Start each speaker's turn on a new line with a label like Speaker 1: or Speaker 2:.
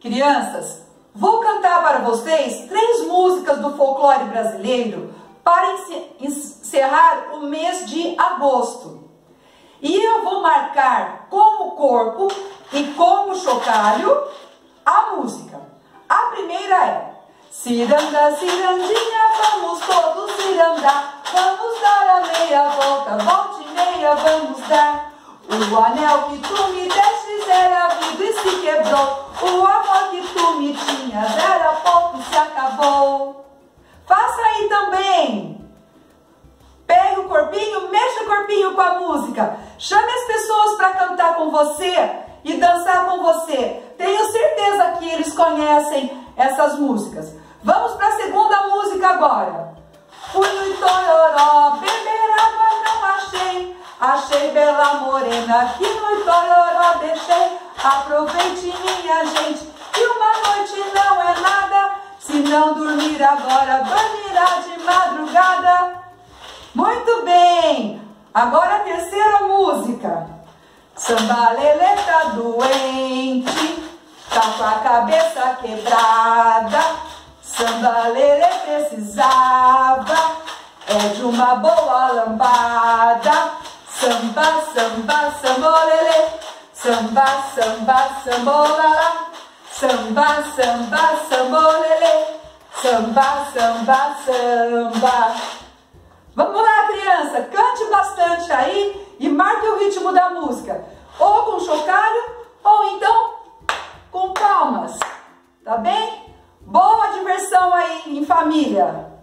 Speaker 1: Crianças, vou cantar para vocês três músicas do folclore brasileiro para encerrar o mês de agosto. E eu vou marcar como corpo e como chocalho a música. A primeira é Ciranda, cirandinha, vamos todos cirandar, vamos dar a meia volta, volta e meia vamos dar. O anel que tu me destes vidro e se quebrou, o amor que tu me tinhas era pouco se acabou. Faça aí também. Pegue o corpinho, mexa o corpinho com a música. Chame as pessoas para cantar com você e dançar com você. Tenho certeza que eles conhecem essas músicas. Vamos para a segunda música agora. Fui no não achei. Bela morena que no Itororó deixei. Aproveite minha gente, que uma noite não é nada. Se não dormir agora, dormirá de madrugada. Muito bem! Agora a terceira música. Samba Lelê tá doente, tá com a cabeça quebrada. Samba Lelê precisava é de uma boa lambada. Samba, samba, sambolelê, samba, samba, sambolala. Samba, samba, sambolelê, samba, samba, samba. Vamos lá, criança, cante bastante aí e marque o ritmo da música. Ou com chocalho, ou então com palmas. Tá bem? Boa diversão aí em família!